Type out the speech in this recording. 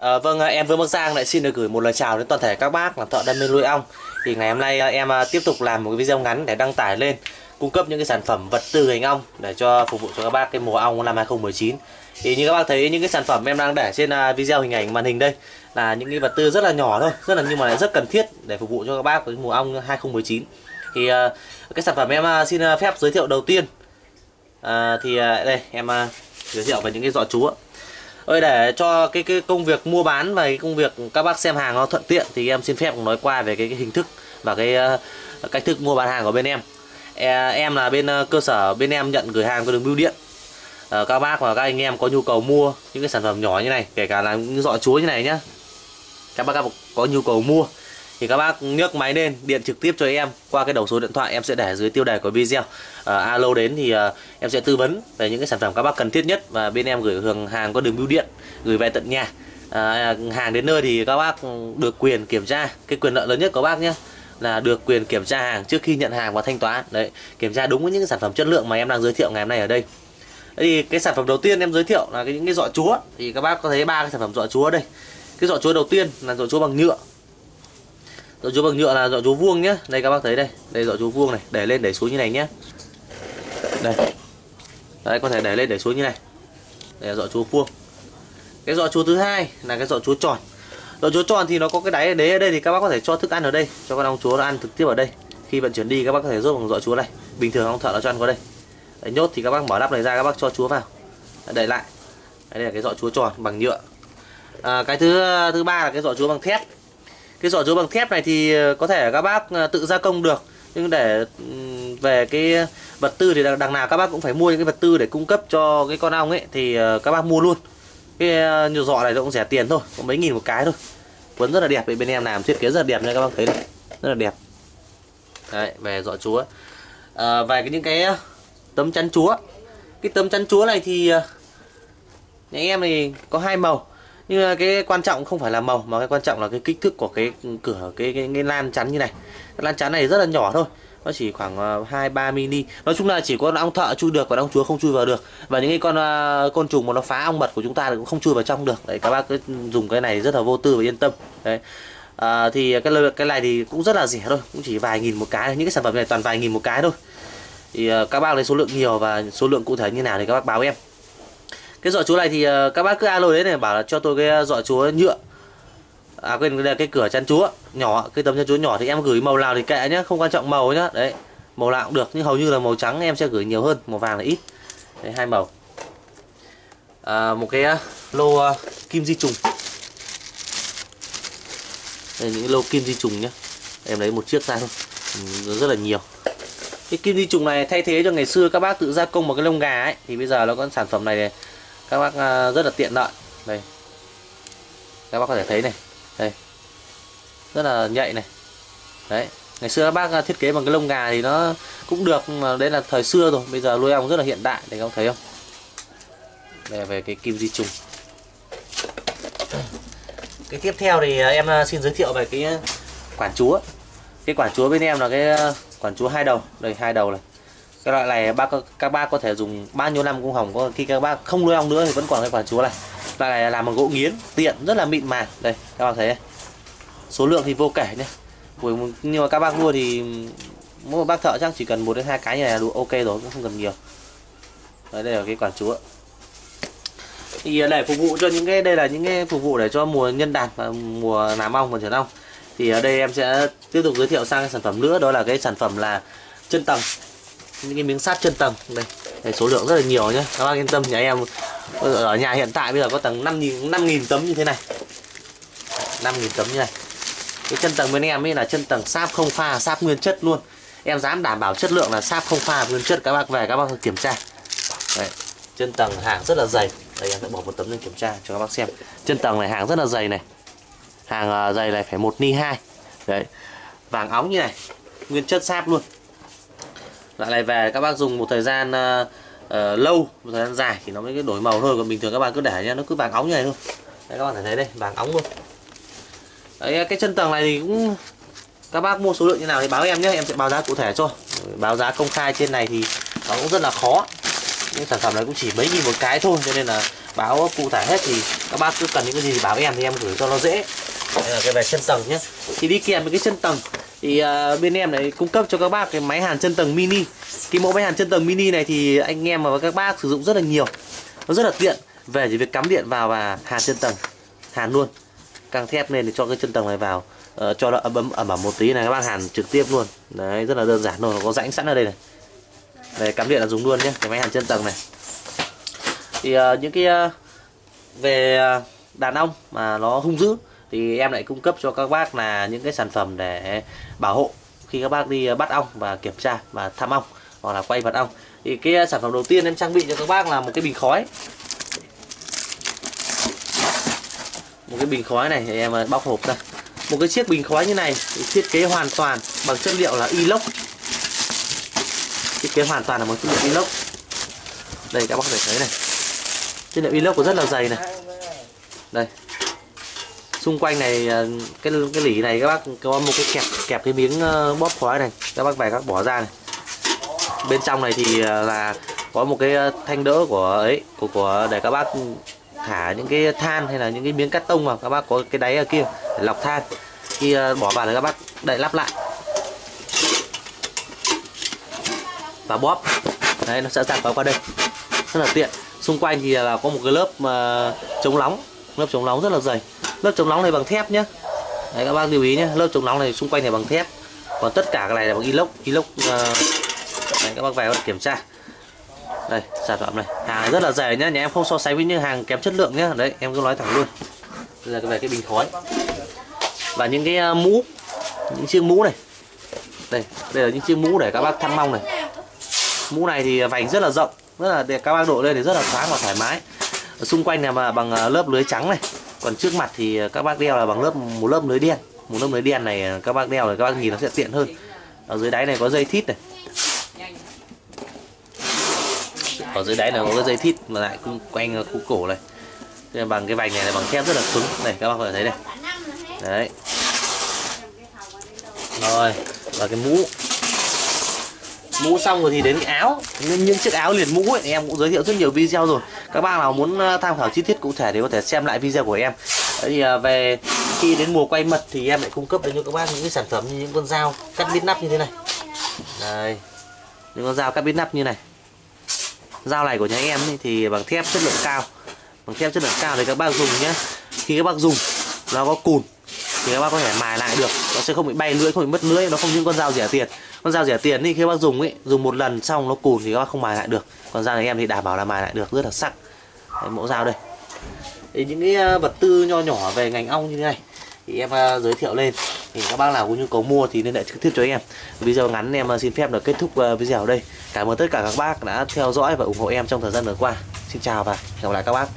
Ờ, vâng, à, vâng, em Vương Bắc Giang lại xin được gửi một lời chào đến toàn thể các bác làm thợ đam mê nuôi ong. Thì ngày hôm nay à, em à, tiếp tục làm một cái video ngắn để đăng tải lên cung cấp những cái sản phẩm vật tư hình ong để cho phục vụ cho các bác cái mùa ong năm 2019. Thì như các bác thấy những cái sản phẩm em đang để trên à, video hình ảnh màn hình đây là những cái vật tư rất là nhỏ thôi, rất là nhưng mà lại rất cần thiết để phục vụ cho các bác cái mùa ong 2019. Thì cái sản phẩm em xin phép giới thiệu đầu tiên à, thì đây em giới thiệu về những cái giọ chúa Ơi để cho cái cái công việc mua bán và cái công việc các bác xem hàng nó thuận tiện thì em xin phép nói qua về cái, cái hình thức và cái uh, cách thức mua bán hàng của bên em. E, em là bên uh, cơ sở bên em nhận gửi hàng qua đường bưu điện. Uh, các bác và các anh em có nhu cầu mua những cái sản phẩm nhỏ như này, kể cả là những dọ chuối như này nhá. Các bác có nhu cầu mua thì các bác nhấc máy lên điện trực tiếp cho em. Qua cái đầu số điện thoại em sẽ để dưới tiêu đề của video. À, alo đến thì à, em sẽ tư vấn về những cái sản phẩm các bác cần thiết nhất và bên em gửi hàng hàng có đường bưu điện gửi về tận nhà. À, hàng đến nơi thì các bác được quyền kiểm tra. Cái quyền lợi lớn nhất của bác nhé là được quyền kiểm tra hàng trước khi nhận hàng và thanh toán. Đấy kiểm tra đúng với những sản phẩm chất lượng mà em đang giới thiệu ngày hôm nay ở đây. Thì cái sản phẩm đầu tiên em giới thiệu là cái những cái giọ chúa. Thì các bác có thấy ba cái sản phẩm giọ chúa đây. Cái giọ chúa đầu tiên là giọ chúa bằng nhựa dọ chú bằng nhựa là dọ chú vuông nhé đây các bác thấy đây. Đây dọ chú vuông này. Để lên để xuống như này nhé đây. Đấy có thể để lên để xuống như này. Đây là dọ chú vuông. Cái dọ chú thứ hai là cái dọ chú tròn. Dọ chú tròn thì nó có cái đáy đế ở đây thì các bác có thể cho thức ăn ở đây. Cho con ong chúa nó ăn trực tiếp ở đây. Khi vận chuyển đi các bác có thể rốt bằng dọ chúa này. Bình thường ong thợ nó cho ăn qua đây. Đấy, nhốt thì các bác mở nắp này ra các bác cho chúa vào. Đẩy lại. Đây là cái dọ chúa tròn bằng nhựa. À, cái thứ thứ ba là cái dọ chúa bằng thép cái giỏ chứa bằng thép này thì ờ, có thể các bác ờ, tự gia công được. Nhưng để về cái vật tư thì đằng nào các bác cũng phải mua những cái vật tư để cung cấp cho cái con ong ấy thì ờ, các bác mua luôn. Cái nhiều giỏ này nó cũng rẻ tiền thôi có mấy nghìn một cái thôi. Quấn rất là đẹp bên em làm thiết kế rất là đẹp nha các bác thấy này rất là đẹp. Đấy về giỏ chúa. À, về cái những cái tấm chắn chúa. Cái tấm chắn chúa này thì nhà em thì có hai màu nhưng à, cái quan trọng không phải là màu mà cái quan trọng là cái kích thước của cái cửa cái cái, cái lan chắn như này. Cái lan chắn này rất là nhỏ thôi nó chỉ khoảng ờ, hai ba mini. Nói chung là chỉ có ong thợ chui được và ong chúa không chui vào được. Và những cái con uh, côn trùng mà nó phá ong mật của chúng ta thì cũng không chui vào trong được. Đấy các bác cứ dùng cái này rất là vô tư và yên tâm. Đấy. À, thì cái cái này thì cũng rất là rẻ thôi cũng chỉ vài nghìn một cái những cái sản phẩm này toàn vài nghìn một cái thôi. Thì uh, các bác lấy số lượng nhiều và số lượng cụ thể như nào thì các bác báo em cái giỏ chúa này thì ờ, các bác cứ alo đến này bảo là cho tôi cái dọa giỏ chúa nhựa. À quên đây cái cửa chăn chúa nhỏ cái tấm chăn chúa nhỏ thì em gửi màu nào thì kệ nhá không quan trọng màu nhá. Đấy màu nào cũng được nhưng hầu như là màu trắng em sẽ gửi nhiều hơn màu vàng là ít. Đấy hai màu. À, một cái ờ, lô kim di trùng. Đây những lô kim di trùng nhá. Em lấy một chiếc ra thôi ừ, rất là nhiều. Cái kim di trùng này thay thế cho ngày xưa các bác tự gia công một cái lông gà ấy thì bây giờ nó có sản phẩm này, này các bác à, rất là tiện lợi. Đây. Các bác có thể thấy này. Đây. Rất là nhạy này. Đấy. Ngày xưa các bác à, thiết kế bằng cái lông gà thì nó cũng được mà đấy là thời xưa rồi. Bây giờ nuôi ong rất là hiện đại, để các bác thấy không? Đây, về cái kim di trùng. Cái tiếp theo thì à, em xin giới thiệu về cái quản chúa. Cái quản chúa bên em là cái quản chúa hai đầu. Đây, hai đầu này cái loại này bác các bác có thể dùng bao nhiêu năm cũng hỏng, có khi các bác không nuôi ong nữa thì vẫn còn cái quả chúa này. Loại này làm bằng gỗ nghiến, tiện, rất là mịn màng. Đây, các bác thấy này. số lượng thì vô kể nhé. Nhưng mà các bác mua thì mỗi một bác thợ chắc chỉ cần một đến hai cái này là đủ, ok rồi, cũng không cần nhiều. Đấy, đây là cái quả chúa thì để phục vụ cho những cái, đây là những cái phục vụ để cho mùa nhân đàn và mùa làm ong và trở ong. Thì ở đây em sẽ tiếp tục giới thiệu sang cái sản phẩm nữa, đó là cái sản phẩm là chân tầng những cái miếng sắt chân tầng. Đây, đây số lượng rất là nhiều nhé các bác yên tâm nhà em. Ở nhà hiện tại bây giờ có tầng 5.000 5.000 tấm như thế này. 5.000 tấm như này. Cái chân tầng bên em ấy là chân tầng sáp không pha sáp nguyên chất luôn. Em dám đảm bảo chất lượng là sáp không pha nguyên chất các bác về các bác kiểm tra. Đấy, chân tầng hàng rất là dày. Đây em sẽ bỏ một tấm lên kiểm tra cho các bác xem. Chân tầng này hàng rất là dày này. Hàng à, dày này phải một ni hai. Đấy vàng óng như này. Nguyên chất sáp luôn loại này về các bác dùng một thời gian uh, uh, lâu một thời gian dài thì nó mới đổi màu thôi. Còn bình thường các bạn cứ để nhá nó cứ vàng óng như này thôi. Đấy các bạn thể thấy đây vàng óng luôn. Đấy cái chân tầng này thì cũng các bác mua số lượng như nào thì báo em nhé em sẽ báo giá cụ thể cho. Báo giá công khai trên này thì nó cũng rất là khó. Những sản phẩm này cũng chỉ mấy nghìn một cái thôi cho nên là báo cụ thể hết thì các bác cứ cần những cái gì thì báo em thì em gửi cho nó dễ. Đây là cái về chân tầng nhé. Thì đi kèm với cái chân tầng thì uh, bên em lại cung cấp cho các bác cái máy hàn chân tầng mini. Cái mẫu máy hàn chân tầng mini này thì anh em và các bác sử dụng rất là nhiều. Nó rất là tiện. Về chỉ việc cắm điện vào và hàn chân tầng hàn luôn. Căng thép lên thì cho cái chân tầng này vào. Uh, cho nó ấm ấm ẩm ẩm một tí này các bác hàn trực tiếp luôn. Đấy rất là đơn giản thôi nó có rãnh sẵn ở đây này. Đây cắm điện là dùng luôn nhé cái máy hàn chân tầng này. Thì uh, những cái uh, về đàn ông mà nó hung dữ thì em lại cung cấp cho các bác là những cái sản phẩm để bảo hộ khi các bác đi bắt ong và kiểm tra và thăm ong hoặc là quay vật ong. Thì cái sản phẩm đầu tiên em trang bị cho các bác là một cái bình khói. Một cái bình khói này thì em bóc hộp ra. Một cái chiếc bình khói như này thì thiết kế hoàn toàn bằng chất liệu là inox. Thiết kế hoàn toàn là bằng chất liệu inox. Đây, các bác có thể thấy này. Chất liệu inox của rất là dày này. Đây xung quanh này ờ, cái cái lỉ này các bác có một cái kẹp kẹp cái miếng ờ, bóp khói này, các bác về các bỏ ra này. Bên trong này thì ờ, là có một cái thanh đỡ của ấy, của của để các bác thả những cái than hay là những cái miếng cắt tông vào, các bác có cái đáy ở kia để lọc than. Khi bỏ vào thì các bác đậy lắp lại. Và bóp. Đấy, nó sẽ giặt vào qua đây. Rất là tiện. Xung quanh thì là có một cái lớp mà chống nóng. Lớp chống nóng rất là dày lớp chống nóng này bằng thép nhé đấy các bác lưu ý nhé lớp chống nóng này xung quanh này bằng thép. Còn tất cả cái này là bằng inox inox uh, đấy, các bác về kiểm tra. Đây sản phẩm này. Hàng rất là rẻ nhá nhà em không so sánh với những hàng kém chất lượng nhá. Đấy em cứ nói thẳng luôn. Đây là về cái bình khói. Và những cái uh, mũ những chiếc mũ này. Đây đây là những chiếc mũ để các bác thăm mong này. Mũ này thì vành rất là rộng rất là để các bác đội lên thì rất là thoáng và thoải mái. Ở xung quanh này mà bằng uh, lớp lưới trắng này còn trước mặt thì các bác đeo là bằng lớp một lớp lưới đen. Một lớp lưới đen này các bác đeo là các bác nhìn nó sẽ tiện hơn. Ở dưới đáy này có dây thít này. Ở dưới đáy này có cái dây thít mà lại quanh khu cổ này. Thế bằng cái vành này là bằng thép rất là cứng. Này các bác có thể thấy đây. Đấy. Rồi và cái mũ. Mũ xong rồi thì đến cái áo. Những, những chiếc áo liền mũ ấy em cũng giới thiệu rất nhiều video rồi các bác nào muốn ờ, tham khảo chi tiết cụ thể thì có thể xem lại video của em. Đấy thì ờ, về khi đến mùa quay mật thì em lại cung cấp đến cho các bác những cái sản phẩm như những con dao cắt bít nắp như thế này. Đây, những con dao cắt bít nắp như này. Dao này của nhà em thì bằng thép chất lượng cao. Bằng thép chất lượng cao thì các bác dùng nhé khi các bác dùng, nó có cùn thì các bác có thể mài lại được. Nó sẽ không bị bay lưỡi không bị mất lưỡi nó không những con dao rẻ tiền. Con dao rẻ tiền thì khi các bác dùng ấy dùng một lần xong nó cùn thì các bác không mài lại được. Còn dao này em thì đảm bảo là mài lại được rất là sắc. Đấy, mẫu dao đây. Đấy, những cái ờ, vật tư nho nhỏ về ngành ong như thế này thì em ờ, giới thiệu lên. Thì các bác nào có nhu cầu mua thì liên hệ trực tiếp cho em. Video ngắn em ờ, xin phép được kết thúc video ở đây. Cảm ơn tất cả các bác đã theo dõi và ủng hộ em trong thời gian vừa qua. Xin chào và hẹn gặp lại các bác.